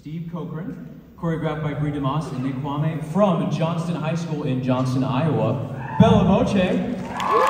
Steve Cochran, choreographed by Brie DeMoss and Nick Kwame from Johnston High School in Johnston, Iowa. Bella Moche.